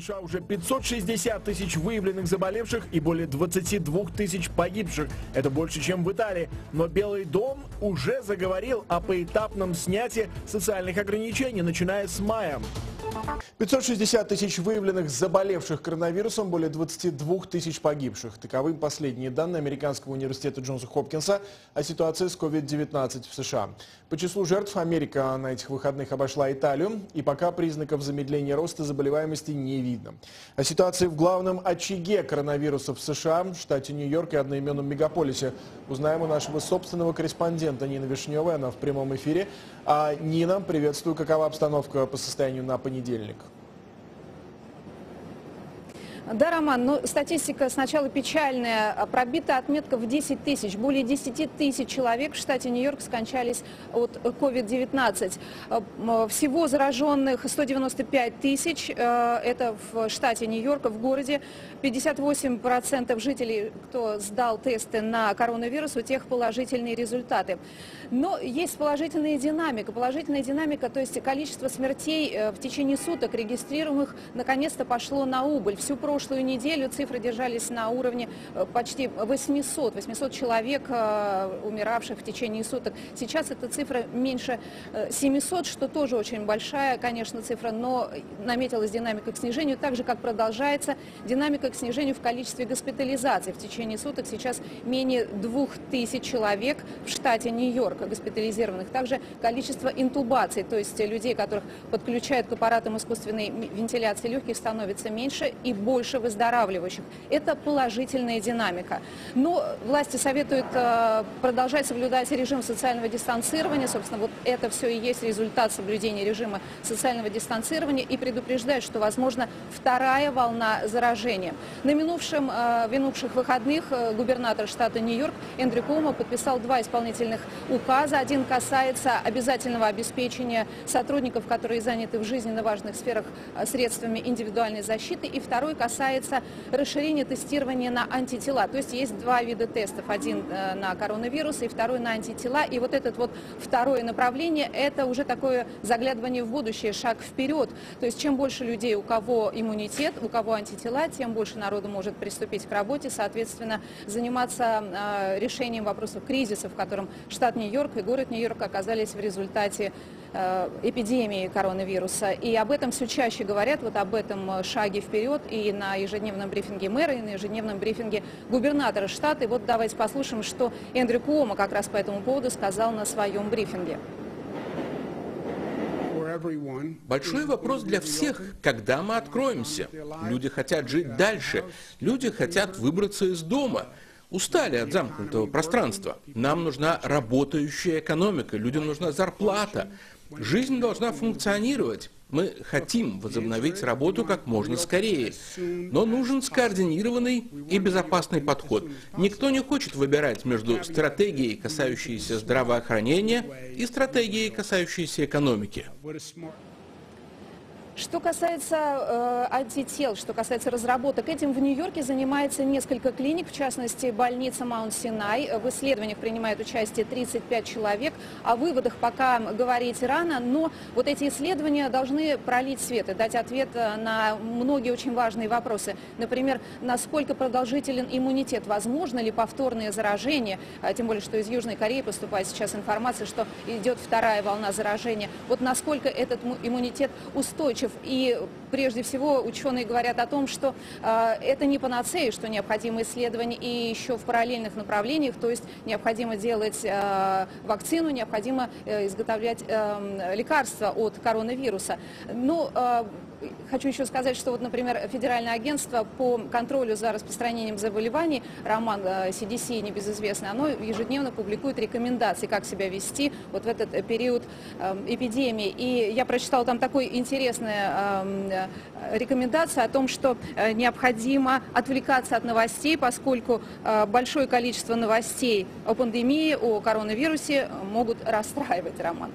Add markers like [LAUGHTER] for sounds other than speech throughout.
США уже 560 тысяч выявленных заболевших и более 22 тысяч погибших. Это больше, чем в Италии. Но Белый дом уже заговорил о поэтапном снятии социальных ограничений, начиная с мая. 560 тысяч выявленных заболевших коронавирусом, более 22 тысяч погибших. Таковы последние данные Американского университета Джонса Хопкинса о ситуации с COVID-19 в США. По числу жертв Америка на этих выходных обошла Италию, и пока признаков замедления роста заболеваемости не видно. О ситуации в главном очаге коронавируса в США, в штате Нью-Йорк и одноименном мегаполисе узнаем у нашего собственного корреспондента Нины Вишневой, она в прямом эфире. А, Нина, приветствую, какова обстановка по состоянию на понедельник? понедельник. Да, Роман, но статистика сначала печальная. Пробита отметка в 10 тысяч. Более 10 тысяч человек в штате Нью-Йорк скончались от COVID-19. Всего зараженных 195 тысяч. Э, это в штате Нью-Йорка, в городе. 58% жителей, кто сдал тесты на коронавирус, у тех положительные результаты. Но есть положительная динамика. Положительная динамика, то есть количество смертей э, в течение суток регистрируемых наконец-то пошло на убыль. Всю прошлую неделю цифры держались на уровне э, почти 800, 800 человек, э, умиравших в течение суток. Сейчас эта цифра меньше 700, что тоже очень большая, конечно, цифра, но наметилась динамика к снижению, так же, как продолжается динамика к снижению в количестве госпитализаций. В течение суток сейчас менее 2000 человек в штате Нью-Йорк госпитализированных. Также количество интубаций, то есть людей, которых подключают к аппаратам искусственной вентиляции легких, становится меньше и больше выздоравливающих. Это положительная динамика. Но власти советуют э, продолжать соблюдать режим социального дистанцирования. Собственно, вот это все и есть результат соблюдения режима социального дистанцирования и предупреждает, что возможно вторая волна заражения. На минувшем, э, минувших выходных э, губернатор штата Нью-Йорк Эндрю Кума подписал два исполнительных указа. Один касается обязательного обеспечения сотрудников, которые заняты в жизненно важных сферах средствами индивидуальной защиты. И второй касается расширения тестирования на антитела. То есть есть два вида тестов. Один э, на коронавирус и второй на антитела. И вот это вот второе направление, это уже такое заглядывание в будущее, шаг вперед. То есть чем больше людей, у кого иммунитет, у кого антитела, тем больше народу может приступить к работе, соответственно, заниматься э, решением вопросов кризиса, в котором штат Нью-Йорк и город Нью-Йорк оказались в результате э, эпидемии коронавируса. И об этом все чаще говорят, вот об этом шаге вперед и на ежедневном брифинге мэра, и на ежедневном брифинге губернатора штата. И вот давайте послушаем, что Эндрю Куома как раз по этому поводу сказал на своем брифинге. Большой вопрос для всех, когда мы откроемся. Люди хотят жить дальше, люди хотят выбраться из дома устали от замкнутого пространства. Нам нужна работающая экономика, людям нужна зарплата. Жизнь должна функционировать. Мы хотим возобновить работу как можно скорее. Но нужен скоординированный и безопасный подход. Никто не хочет выбирать между стратегией, касающейся здравоохранения, и стратегией, касающейся экономики. Что касается э, антител, что касается разработок, этим в Нью-Йорке занимается несколько клиник, в частности, больница Маунт-Синай. В исследованиях принимает участие 35 человек. О выводах пока говорить рано, но вот эти исследования должны пролить свет и дать ответ э, на многие очень важные вопросы. Например, насколько продолжителен иммунитет, возможно ли повторное заражение, а тем более, что из Южной Кореи поступает сейчас информация, что идет вторая волна заражения. Вот насколько этот иммунитет устойчив устойчив. И прежде всего ученые говорят о том, что э, это не панацея, что необходимо исследование и еще в параллельных направлениях, то есть необходимо делать э, вакцину, необходимо э, изготовлять э, лекарства от коронавируса. Но э, хочу еще сказать, что вот, например, Федеральное агентство по контролю за распространением заболеваний, роман CDC, э, небезызвестный, оно ежедневно публикует рекомендации, как себя вести вот в этот период э, эпидемии. И я прочитала там такой интересная э, рекомендация о том, что необходимо отвлекаться от новостей, поскольку большое количество новостей о пандемии, о коронавирусе могут расстраивать, Роман.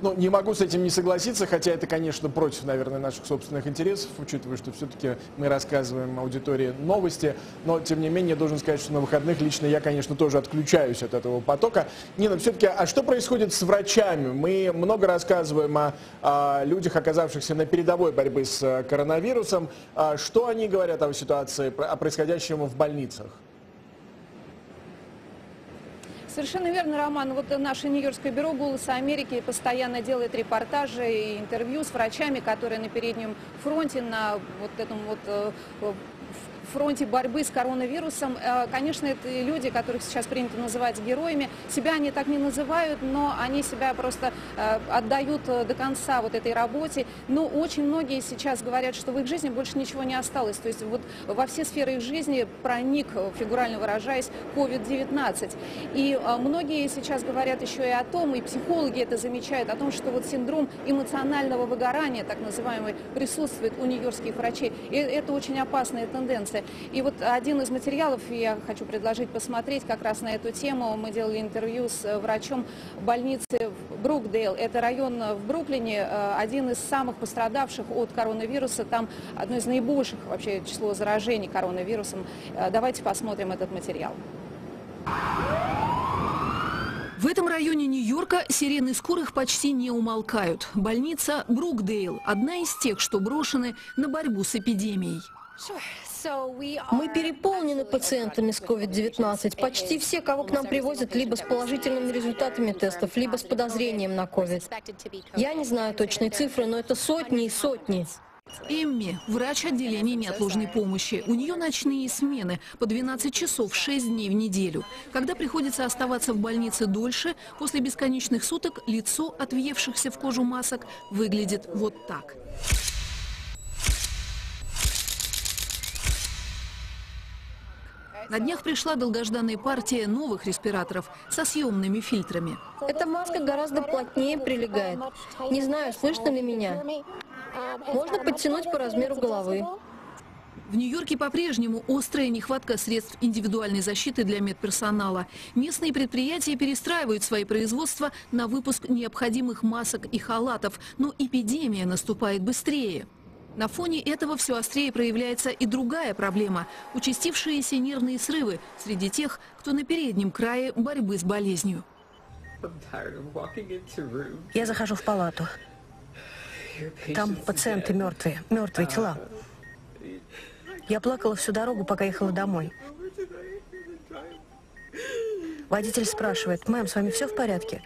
Ну, не могу с этим не согласиться, хотя это, конечно, против, наверное, наших собственных интересов, учитывая, что все-таки мы рассказываем аудитории новости. Но, тем не менее, должен сказать, что на выходных лично я, конечно, тоже отключаюсь от этого потока. Нина, все-таки, а что происходит с врачами? Мы много рассказываем о, о людях, оказавшихся на передовой борьбы с э, коронавирусом. А что они говорят о ситуации, о происходящем в больницах? Совершенно верно, Роман. Вот наше Нью-Йоркское бюро «Голоса Америки» постоянно делает репортажи и интервью с врачами, которые на переднем фронте, на вот этом вот э, фронте борьбы с коронавирусом. Э, конечно, это люди, которых сейчас принято называть героями. Себя они так не называют, но они себя просто э, отдают э, до конца вот этой работе. Но очень многие сейчас говорят, что в их жизни больше ничего не осталось. То есть вот во все сферы их жизни проник, фигурально выражаясь, COVID-19. И многие сейчас говорят еще и о том, и психологи это замечают, о том, что вот синдром эмоционального выгорания, так называемый, присутствует у нью-йоркских врачей. И это очень опасная тенденция больницы. И вот один из материалов я хочу предложить посмотреть как раз на эту тему. Мы делали интервью с врачом больницы Брукдейл. Это район в Бруклине, э, один из самых пострадавших от коронавируса. Там одно из наибольших вообще число заражений коронавирусом. Э, давайте посмотрим этот материал. В этом районе Нью-Йорка сирены скорых почти не умолкают. Больница Брукдейл – одна из тех, что брошены на борьбу с эпидемией. Мы переполнены пациентами с COVID-19. Почти все, кого к нам привозят, либо с положительными результатами тестов, либо с подозрением на COVID. Я не знаю точной цифры, но это сотни и сотни. Эмми – врач отделения неотложной помощи. У нее ночные смены по 12 часов 6 дней в неделю. Когда приходится оставаться в больнице дольше, после бесконечных суток лицо от въевшихся в кожу масок выглядит вот так. На днях пришла долгожданная партия новых респираторов со съемными фильтрами. Эта маска гораздо плотнее прилегает. Не знаю, слышно ли меня. Можно подтянуть по размеру головы. В Нью-Йорке по-прежнему острая нехватка средств индивидуальной защиты для медперсонала. Местные предприятия перестраивают свои производства на выпуск необходимых масок и халатов, но эпидемия наступает быстрее. На фоне этого все острее проявляется и другая проблема – участившиеся нервные срывы среди тех, кто на переднем крае борьбы с болезнью. Я захожу в палату. Там пациенты мертвые, мертвые тела. Я плакала всю дорогу, пока ехала домой. Водитель спрашивает, мэм, с вами все в порядке?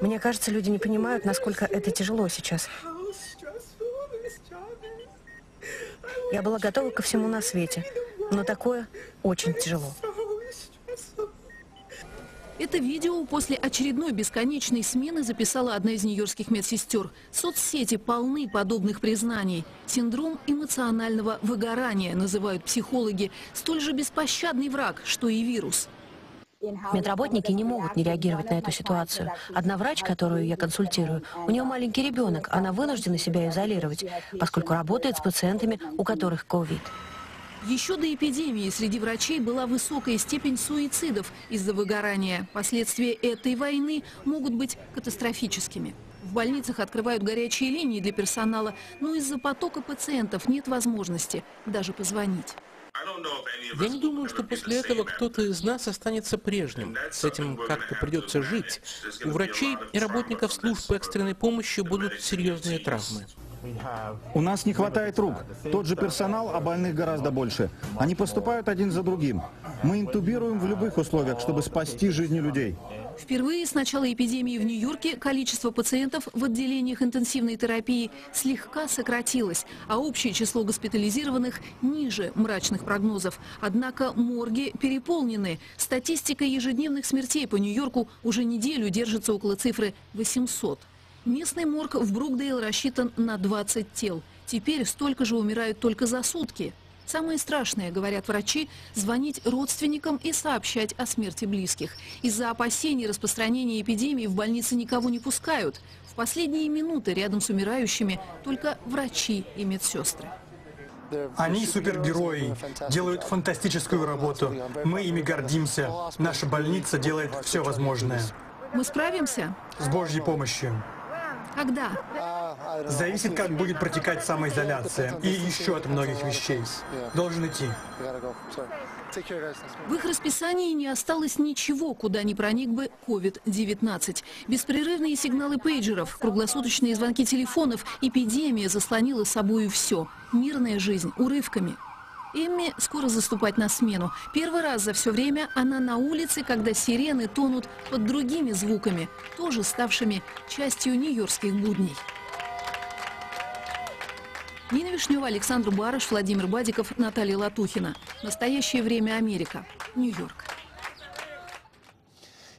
Мне кажется, люди не понимают, насколько это тяжело сейчас. Я была готова ко всему на свете, но такое очень тяжело. Это видео после очередной бесконечной смены записала одна из нью-йоркских медсестер. Соцсети полны подобных признаний. Синдром эмоционального выгорания называют психологи. Столь же беспощадный враг, что и вирус. Медработники не могут не реагировать на эту ситуацию. Одна врач, которую я консультирую, у нее маленький ребенок, она вынуждена себя изолировать, поскольку работает с пациентами, у которых ковид. Еще до эпидемии среди врачей была высокая степень суицидов из-за выгорания. Последствия этой войны могут быть катастрофическими. В больницах открывают горячие линии для персонала, но из-за потока пациентов нет возможности даже позвонить. Я не думаю, что после этого кто-то из нас останется прежним. С этим как-то придется жить. У врачей и работников служб экстренной помощи будут серьезные травмы. У нас не хватает рук. Тот же персонал, а больных гораздо больше. Они поступают один за другим. Мы интубируем в любых условиях, чтобы спасти жизни людей. Впервые с начала эпидемии в Нью-Йорке количество пациентов в отделениях интенсивной терапии слегка сократилось, а общее число госпитализированных ниже мрачных прогнозов. Однако морги переполнены. Статистика ежедневных смертей по Нью-Йорку уже неделю держится около цифры 800. Местный морг в Брукдейл рассчитан на 20 тел. Теперь столько же умирают только за сутки. Самое страшное, говорят врачи, звонить родственникам и сообщать о смерти близких. Из-за опасений распространения эпидемии в больницы никого не пускают. В последние минуты рядом с умирающими только врачи и медсестры. Они супергерои, делают фантастическую работу. Мы ими гордимся. Наша больница делает все возможное. Мы справимся? С Божьей помощью. Когда? Зависит, как будет протекать самоизоляция и еще от многих вещей. Должен идти. В их расписании не осталось ничего, куда не проник бы COVID-19. Беспрерывные сигналы пейджеров, круглосуточные звонки телефонов, эпидемия заслонила собой все. Мирная жизнь урывками. Эмми скоро заступать на смену. Первый раз за все время она на улице, когда сирены тонут под другими звуками, тоже ставшими частью нью-йоркских будней. Нина Вишнева, Александр Барыш, Владимир Бадиков, Наталья Латухина. Настоящее время Америка. Нью-Йорк.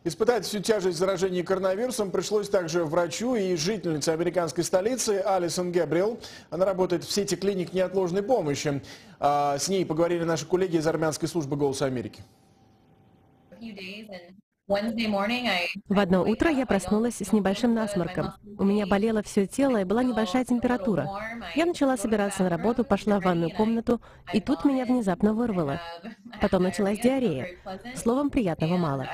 Испытать всю тяжесть заражения коронавирусом пришлось также врачу и жительнице американской столицы Алисон Габриэл. Она работает в сети клиник неотложной помощи. А, с ней поговорили наши коллеги из армянской службы «Голоса Америки». В одно утро я проснулась с небольшим насморком. У меня болело все тело и была небольшая температура. Я начала собираться на работу, пошла в ванную комнату, и тут меня внезапно вырвало. [LAUGHS] Потом началась диарея. Словом, приятного мало.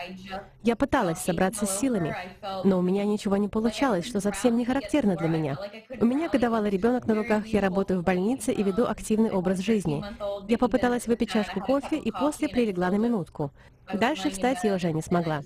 Я пыталась собраться с силами, но у меня ничего не получалось, что совсем не характерно для меня. У меня годовалый ребенок на руках, я работаю в больнице и веду активный образ жизни. Я попыталась выпить чашку кофе и после прилегла на минутку. Дальше встать я уже не смогла.